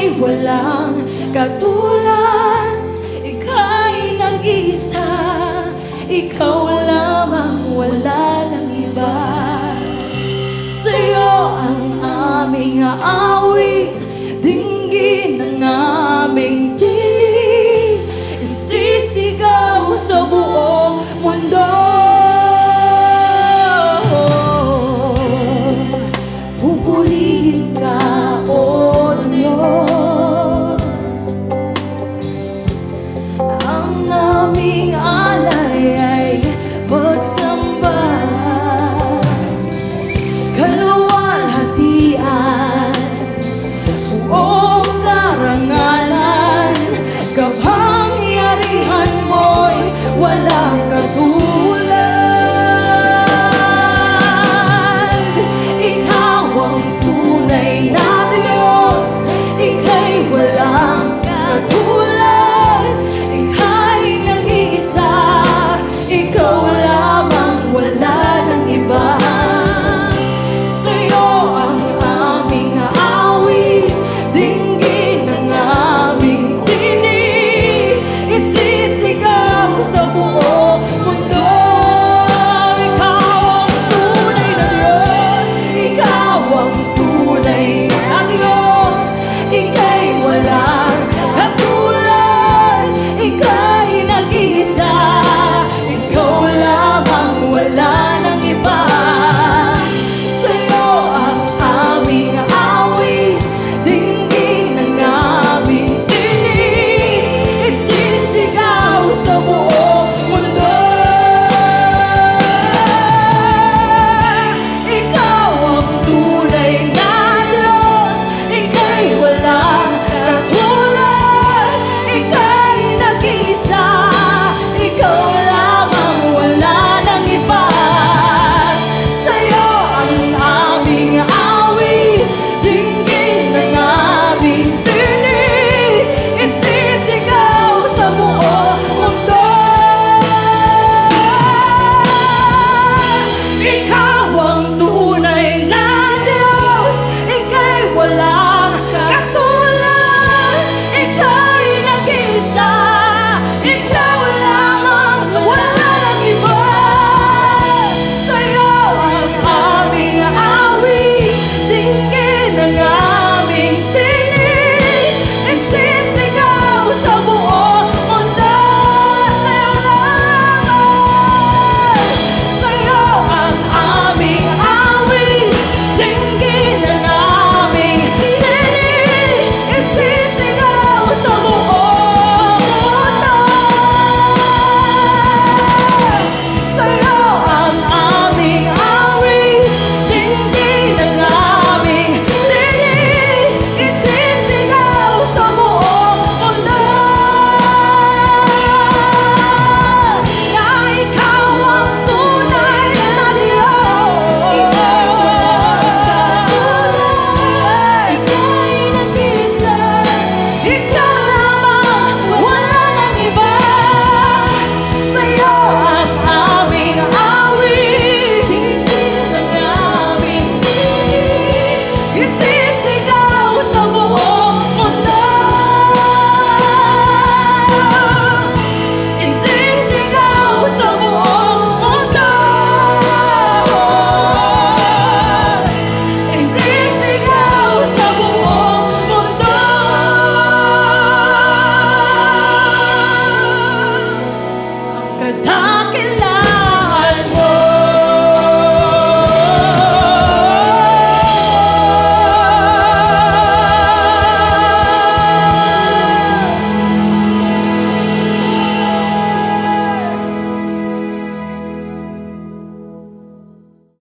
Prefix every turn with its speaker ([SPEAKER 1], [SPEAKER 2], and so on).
[SPEAKER 1] ay walang katulad. Ika'y nag-iisa Ikaw lamang wala ng iba. Sa'yo ang aming awit Dinggin ang aming tinig Isisigaw sa buhay